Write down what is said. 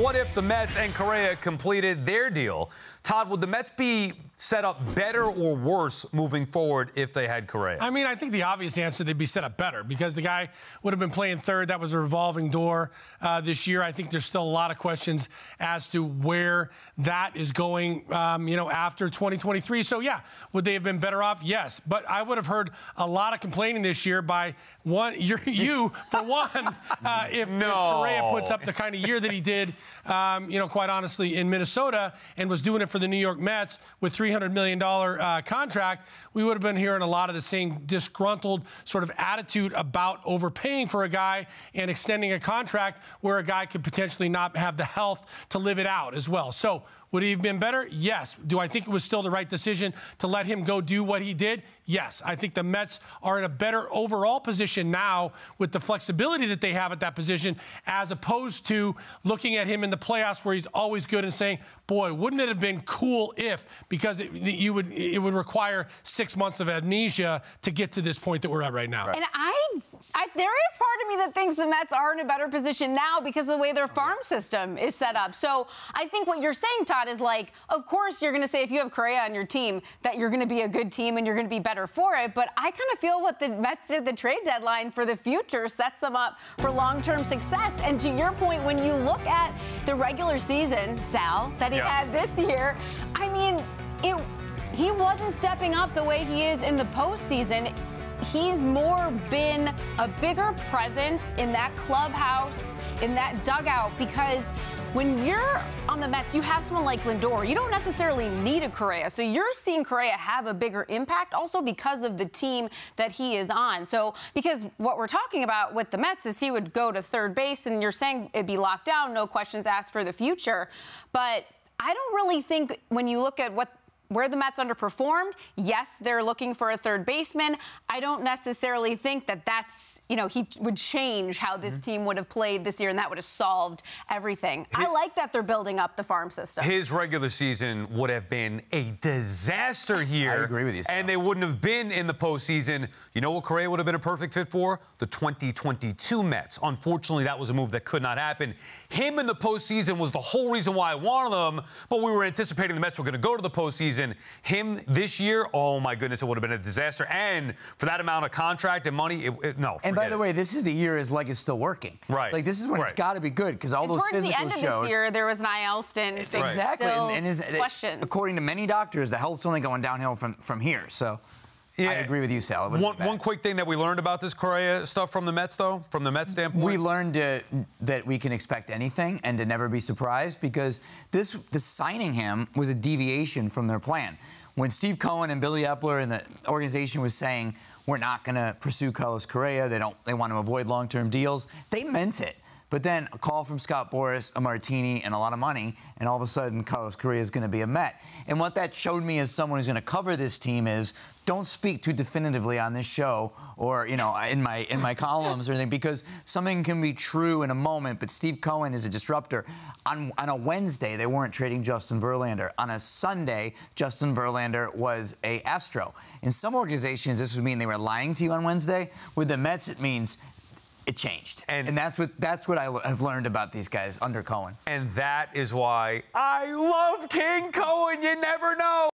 What if the Mets and Correa completed their deal? Todd, would the Mets be set up better or worse moving forward if they had Correa? I mean, I think the obvious answer they'd be set up better because the guy would have been playing third. That was a revolving door uh, this year. I think there's still a lot of questions as to where that is going, um, you know, after 2023. So, yeah, would they have been better off? Yes. But I would have heard a lot of complaining this year by one, you, for one, uh, if, no. if Correa puts up the kind of year that he did, um, you know, quite honestly, in Minnesota and was doing it for the New York Mets with $300 million uh, contract, we would have been hearing a lot of the same disgruntled sort of attitude about overpaying for a guy and extending a contract where a guy could potentially not have the health to live it out as well. So would he have been better? Yes. Do I think it was still the right decision to let him go do what he did? Yes. I think the Mets are in a better overall position now with the flexibility that they have at that position, as opposed to looking at him in the playoffs where he's always good and saying, "Boy, wouldn't it have been cool if?" Because it, you would it would require six months of amnesia to get to this point that we're at right now. And I, I there is part of me that thinks the Mets are in a better position now because of the way their farm system is set up. So I think what you're saying, Todd is like, of course you're going to say if you have Correa on your team that you're going to be a good team and you're going to be better for it. But I kind of feel what the Mets did at the trade deadline for the future sets them up for long-term success. And to your point, when you look at the regular season, Sal, that he yeah. had this year, I mean, it he wasn't stepping up the way he is in the postseason he's more been a bigger presence in that clubhouse, in that dugout, because when you're on the Mets, you have someone like Lindor. You don't necessarily need a Correa. So you're seeing Correa have a bigger impact also because of the team that he is on. So because what we're talking about with the Mets is he would go to third base and you're saying it'd be locked down, no questions asked for the future. But I don't really think when you look at what where the Mets underperformed, yes, they're looking for a third baseman. I don't necessarily think that that's, you know, he would change how this mm-hmm. team would have played this year and that would have solved everything. His, I like that they're building up the farm system. His regular season would have been a disaster here. I agree with you. And they wouldn't have been in the postseason. You know what Correa would have been a perfect fit for? The 2022 Mets. Unfortunately, that was a move that could not happen. Him in the postseason was the whole reason why I wanted them, but we were anticipating the Mets were going to go to the postseason season. Him this year, oh my goodness, it would have been a disaster. And for that amount of contract and money, it, it, no. And by the it. way, this is the year his leg is still working. Right. Like this is when right. it's got to be good because all and those towards physicals the end of showed, this year, there was an IL stint. So exactly. And, and his, questions. According to many doctors, the health's only going downhill from from here. So. Yeah. I agree with you, Sal. One, one quick thing that we learned about this Correa stuff from the Mets, though, from the Mets standpoint. We learned uh, that we can expect anything and to never be surprised because this, this signing him was a deviation from their plan when Steve Cohen and Billy Eppler and the organization was saying we're not going to pursue Carlos Correa, they don't they want to avoid long-term deals, they meant it. But then a call from Scott Boras, a martini, and a lot of money, and all of a sudden Carlos Correa is going to be a Met. And what that showed me as someone who's going to cover this team is don't speak too definitively on this show or you know in my in my columns or anything because something can be true in a moment. But Steve Cohen is a disruptor. On on a Wednesday they weren't trading Justin Verlander. On a Sunday Justin Verlander was a Astro. In some organizations this would mean they were lying to you on Wednesday. With the Mets it means it changed. And, and, that's what that's what I have learned about these guys under Cohen. And that is why I love King Cohen. You never know.